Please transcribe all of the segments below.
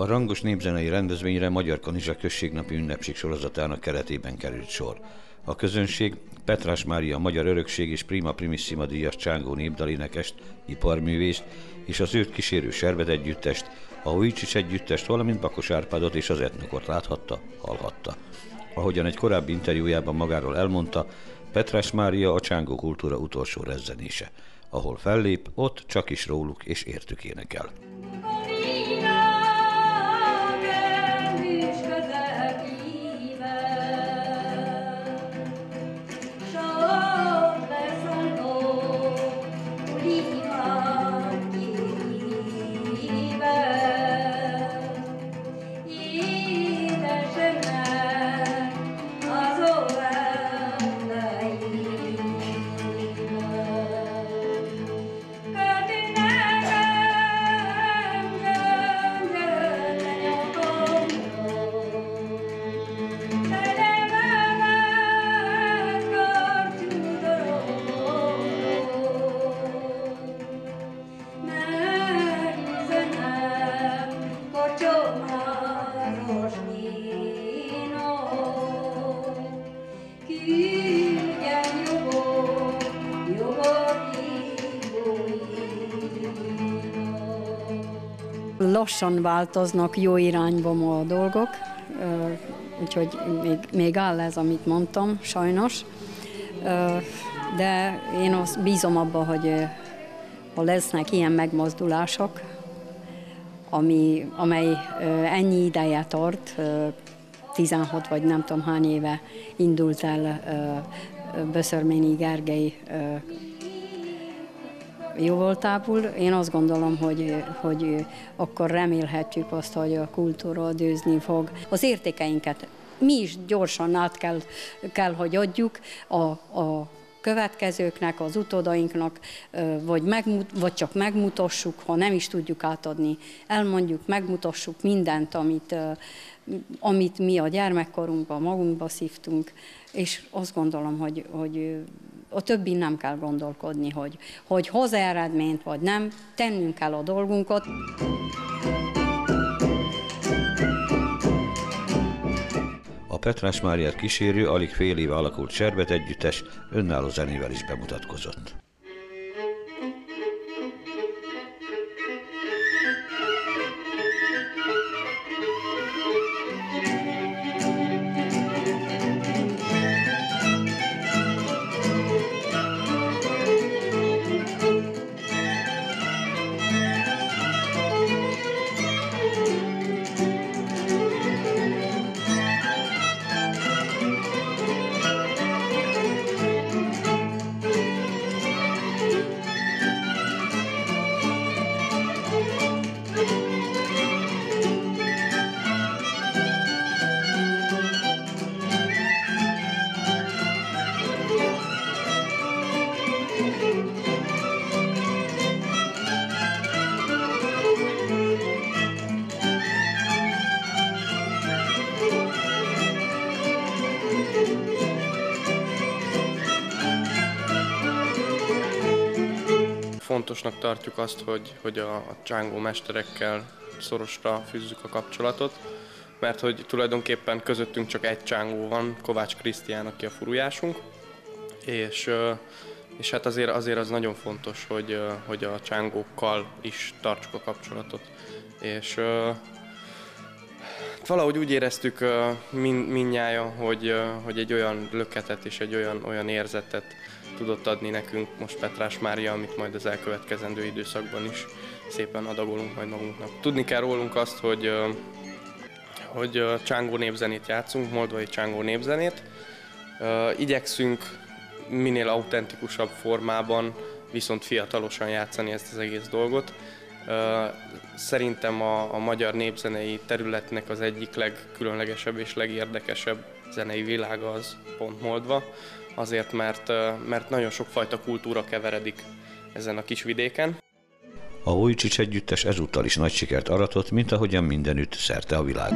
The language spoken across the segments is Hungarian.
A rangos népzenei rendezvényre Magyar Kanizsa községnapi ünnepség sorozatának keretében került sor. A közönség Petrás Mária Magyar Örökség és Prima Primissima díjas Csángó népdalénekest, iparművészt és az őt kísérő Servet együttest, a Hújcsics együttest, valamint Bakos Árpádot és az etnokot láthatta, hallhatta. Ahogyan egy korábbi interjújában magáról elmondta, Petrás Mária a Csángó kultúra utolsó rezzenése. Ahol fellép, ott csak is róluk és értük énekel. Lassan változnak jó irányba a dolgok, úgyhogy még, még áll ez, amit mondtam, sajnos. De én azt bízom abba, hogy ha lesznek ilyen megmozdulások, ami, amely ennyi ideje tart, 16 vagy nem tudom hány éve indult el Böszörményi Gergely jó voltából. Én azt gondolom, hogy, hogy akkor remélhetjük azt, hogy a kultúra dőzni fog. Az értékeinket mi is gyorsan át kell, kell hogy adjuk a, a következőknek, az utódainknak, vagy, megmut, vagy csak megmutassuk, ha nem is tudjuk átadni, elmondjuk, megmutassuk mindent, amit, amit mi a gyermekkorunkban magunkba szívtunk, és azt gondolom, hogy, hogy a többi nem kell gondolkodni, hogy, hogy hoz eredményt vagy nem, tennünk kell a dolgunkat. A Petrás Máriát kísérő, alig fél éve alakult Serbet együttes önálló zenével is bemutatkozott. Fontosnak tartjuk azt, hogy, hogy a, a csángó mesterekkel szorosra fűzzük a kapcsolatot, mert hogy tulajdonképpen közöttünk csak egy csángó van, Kovács Krisztián, aki a furujásunk, és, és hát azért, azért az nagyon fontos, hogy, hogy a csángókkal is tartsuk a kapcsolatot. És valahogy úgy éreztük mind, mindnyájan, hogy, hogy egy olyan löketet és egy olyan, olyan érzetet tudott adni nekünk most Petrás Mária, amit majd az elkövetkezendő időszakban is szépen adagolunk majd magunknak. Tudni kell rólunk azt, hogy, hogy csángó népzenét játszunk, moldvai csángó népzenét. Igyekszünk minél autentikusabb formában, viszont fiatalosan játszani ezt az egész dolgot. Szerintem a, a magyar népzenei területnek az egyik legkülönlegesebb és legérdekesebb zenei világa az pont Moldva azért mert, mert nagyon sokfajta kultúra keveredik ezen a kis vidéken. A Vujcsics együttes ezúttal is nagy sikert aratott, mint ahogyan mindenütt szerte a világ.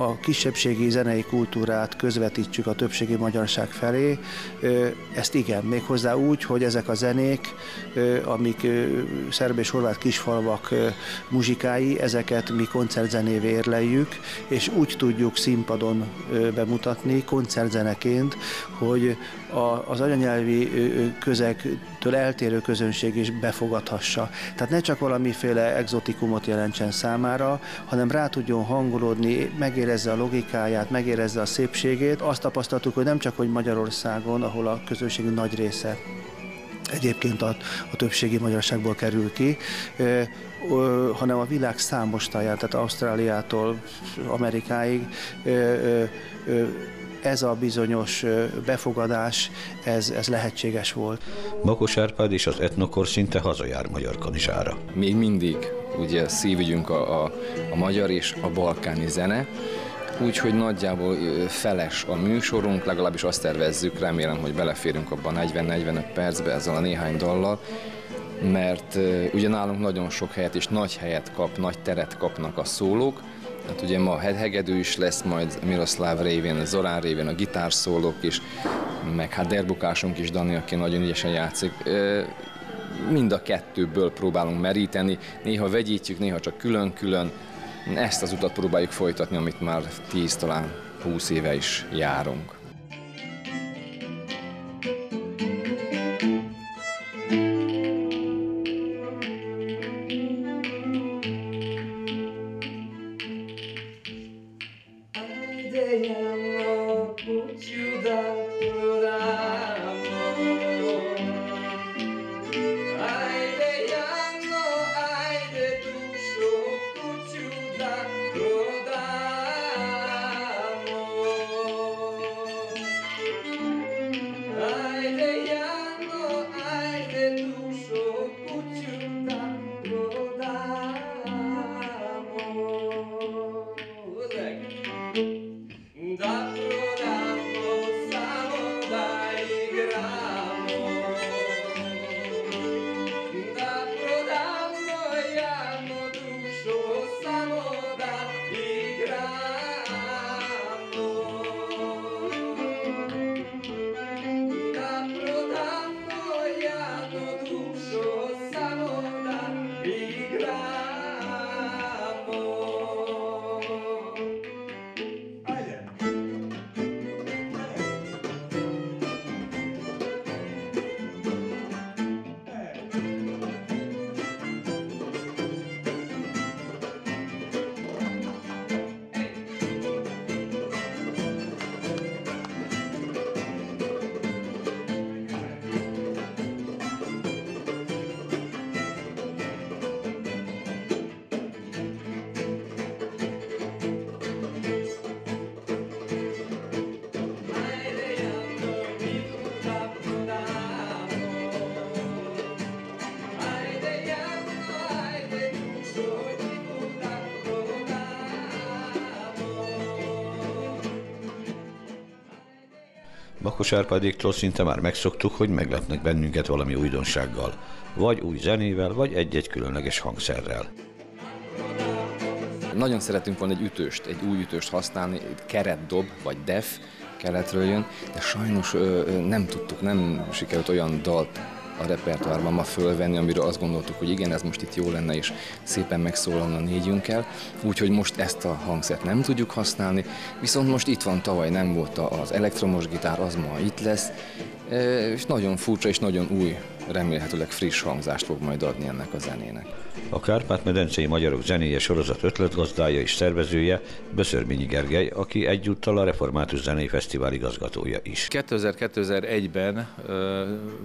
Oh, kisebbségi zenei kultúrát közvetítsük a többségi magyarság felé. Ezt igen, méghozzá úgy, hogy ezek a zenék, amik szerb és horvát kisfalvak muzsikái, ezeket mi koncertzenévé érleljük, és úgy tudjuk színpadon bemutatni koncertzeneként, hogy az anyanyelvi közegtől eltérő közönség is befogadhassa. Tehát ne csak valamiféle exotikumot jelentsen számára, hanem rá tudjon hangolódni, megérezze a logikáját, megérezze a szépségét. Azt tapasztaltuk, hogy nem csak hogy Magyarországon, ahol a közönség nagy része egyébként a, a többségi magyarságból kerül ki, ö, ö, hanem a világ számos táján, tehát Ausztráliától Amerikáig ö, ö, ö, ez a bizonyos befogadás, ez, ez lehetséges volt. Bakos Árpád és az etnokor szinte hazajár Magyar Kanizsára. Még mindig ugye szívügyünk a, a, a magyar és a balkáni zene, úgyhogy nagyjából feles a műsorunk, legalábbis azt tervezzük, remélem, hogy beleférünk abban 40-45 percbe ezzel a néhány dallal, mert ugye nálunk nagyon sok helyet és nagy helyet kap, nagy teret kapnak a szólók, Hát ugye ma hegedű is lesz, majd Miroslav révén, Zorán révén a gitárszólók is, meg hát derbukásunk is, Dani, aki nagyon ügyesen játszik. Mind a kettőből próbálunk meríteni, néha vegyítjük, néha csak külön-külön. Ezt az utat próbáljuk folytatni, amit már 10 talán 20 éve is járunk. Bakos Árpádéktól szinte már megszoktuk, hogy meglepnek bennünket valami újdonsággal, vagy új zenével, vagy egy-egy különleges hangszerrel. Nagyon szeretünk volna egy ütőst, egy új ütőst használni, keretdob, vagy def keletről jön, de sajnos ö, nem tudtuk, nem sikerült olyan dalt a repertoárban ma fölvenni, amiről azt gondoltuk, hogy igen, ez most itt jó lenne, és szépen megszólalna négyünkkel. Úgyhogy most ezt a hangszert nem tudjuk használni, viszont most itt van, tavaly nem volt az elektromos gitár, az ma itt lesz, és nagyon furcsa és nagyon új, remélhetőleg friss hangzást fog majd adni ennek a zenének. A Kárpát-medencei Magyarok zenéje sorozat ötletgazdája és szervezője Böszörményi Gergely, aki egyúttal a Református Zenei Fesztivál igazgatója is. 2000-2001-ben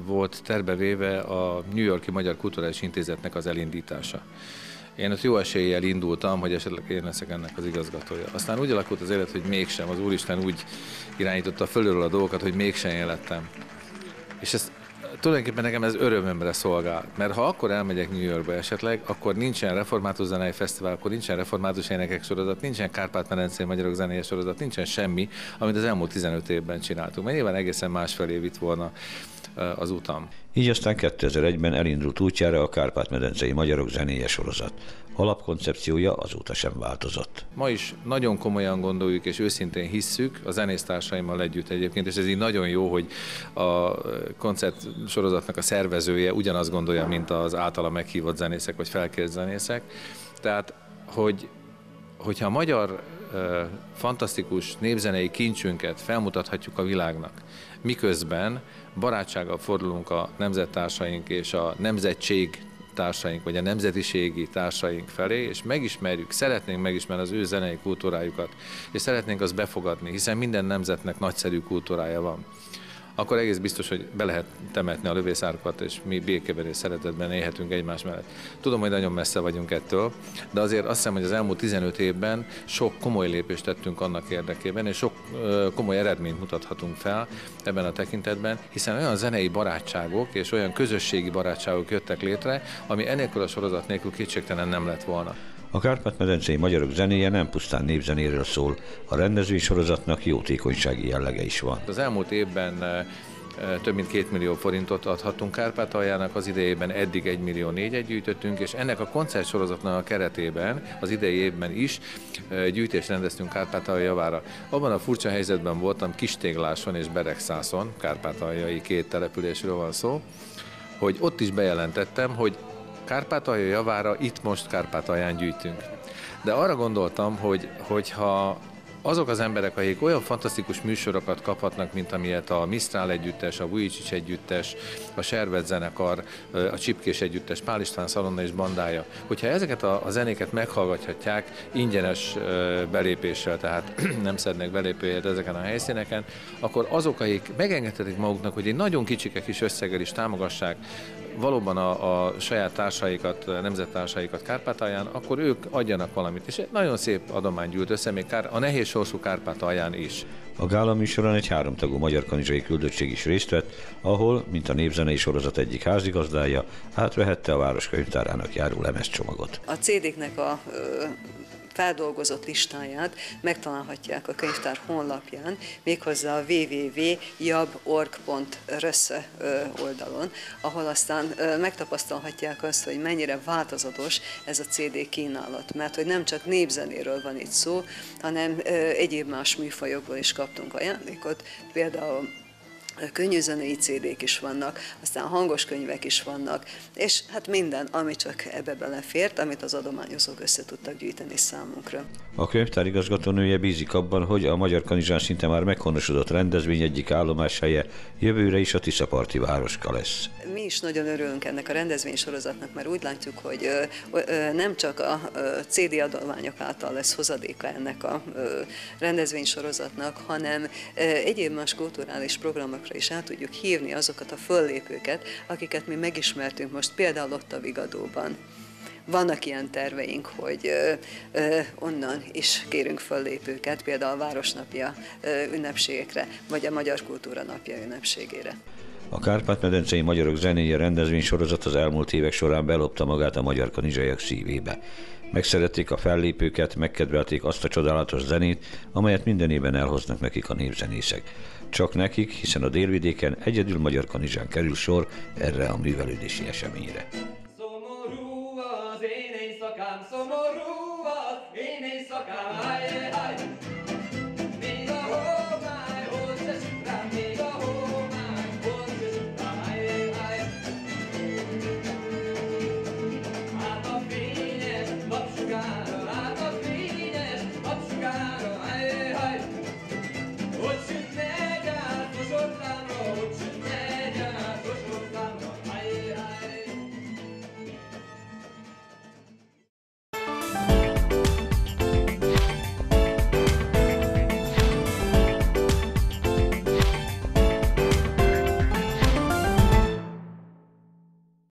volt terbevéve a New Yorki Magyar Kulturális Intézetnek az elindítása. Én ott jó eséllyel indultam, hogy esetleg én leszek ennek az igazgatója. Aztán úgy alakult az élet, hogy mégsem, az Úristen úgy irányította fölülről a dolgokat, hogy mégsem élettem. És ezt tulajdonképpen nekem ez örömömre szolgál, mert ha akkor elmegyek New Yorkba esetleg, akkor nincsen református zenei fesztivál, akkor nincsen református énekek sorozat, nincsen Kárpát-medencei magyarok zenei sorozat, nincsen semmi, amit az elmúlt 15 évben csináltunk. Mert nyilván egészen másfelé vitt volna az utam. Így aztán 2001-ben elindult útjára a Kárpát-medencei magyarok zenéje sorozat. Alapkoncepciója azóta sem változott. Ma is nagyon komolyan gondoljuk és őszintén hisszük, a zenésztársaimmal együtt egyébként, és ez így nagyon jó, hogy a koncert sorozatnak a szervezője ugyanazt gondolja, mint az általa meghívott zenészek vagy felkért zenészek. Tehát, hogy hogyha a magyar fantasztikus népzenei kincsünket felmutathatjuk a világnak, miközben barátsággal fordulunk a nemzettársaink és a nemzetség társaink, vagy a nemzetiségi társaink felé, és megismerjük, szeretnénk megismerni az ő zenei kultúrájukat, és szeretnénk azt befogadni, hiszen minden nemzetnek nagyszerű kultúrája van akkor egész biztos, hogy be lehet temetni a lövészárkat, és mi békében és szeretetben élhetünk egymás mellett. Tudom, hogy nagyon messze vagyunk ettől, de azért azt hiszem, hogy az elmúlt 15 évben sok komoly lépést tettünk annak érdekében, és sok komoly eredményt mutathatunk fel ebben a tekintetben, hiszen olyan zenei barátságok és olyan közösségi barátságok jöttek létre, ami enélkül a sorozat nélkül kétségtelen nem lett volna. A Kárpát-medencei magyarok zenéje nem pusztán népzenéről szól, a rendezvény sorozatnak jótékonysági jellege is van. Az elmúlt évben több mint két millió forintot adhatunk Kárpátaljának, az idejében eddig 1 millió négyet gyűjtöttünk, és ennek a koncertsorozatnak a keretében az idei évben is gyűjtést rendeztünk Kárpátalja javára. Abban a furcsa helyzetben voltam Kistégláson és Beregszászon, kárpátaljai két településről van szó, hogy ott is bejelentettem, hogy Kárpátalja javára itt most Kárpátalján gyűjtünk. De arra gondoltam, hogy hogyha azok az emberek, akik olyan fantasztikus műsorokat kaphatnak, mint amilyet a Mistral együttes, a Vujicic együttes, a Servet zenekar, a Csipkés együttes, Pál István Szalonna és bandája, hogyha ezeket a, a zenéket meghallgathatják ingyenes belépéssel, tehát nem szednek belépőjét ezeken a helyszíneken, akkor azok, akik megengedhetik maguknak, hogy egy nagyon kicsike kis összeggel is támogassák valóban a, a saját társaikat, nemzettársaikat Kárpátalján, akkor ők adjanak valamit. És egy nagyon szép adomány gyűlt össze, még kár, a nehéz sorsú Kárpátalján is. A gála műsoron egy háromtagú magyar kanizsai küldöttség is részt vett, ahol, mint a népzenei sorozat egyik házigazdája, átvehette a város könyvtárának járó lemezcsomagot. A CD-knek a feldolgozott listáját megtalálhatják a könyvtár honlapján, méghozzá a www.jab.org.rösz oldalon, ahol aztán megtapasztalhatják azt, hogy mennyire változatos ez a CD kínálat, mert hogy nem csak népzenéről van itt szó, hanem egyéb más műfajokból is kaptunk ajándékot, például könnyűzenei CD-k is vannak, aztán hangos könyvek is vannak, és hát minden, ami csak ebbe belefért, amit az adományozók össze tudtak gyűjteni számunkra. A könyvtár igazgatónője bízik abban, hogy a Magyar Kanizsán szinte már meghonosodott rendezvény egyik állomáshelye jövőre is a Tiszaparti városka lesz. Mi is nagyon örülünk ennek a rendezvénysorozatnak, mert úgy látjuk, hogy nem csak a CD adományok által lesz hozadéka ennek a rendezvénysorozatnak, hanem egyéb más kulturális programok országokra is át tudjuk hívni azokat a föllépőket, akiket mi megismertünk most például ott a Vigadóban. Vannak ilyen terveink, hogy ö, ö, onnan is kérünk föllépőket, például a Városnapja ö, ünnepségekre, vagy a Magyar Kultúra Napja ünnepségére. A Kárpát-medencei magyarok zenéje rendezvény sorozat az elmúlt évek során belopta magát a magyar kanizsaiak szívébe. Megszerették a fellépőket, megkedvelték azt a csodálatos zenét, amelyet minden évben elhoznak nekik a népzenészek. Csak nekik, hiszen a délvidéken egyedül Magyar Kanizsán kerül sor erre a művelődési eseményre. Szomorú az én éjszakám, szomorú az én éjszakám,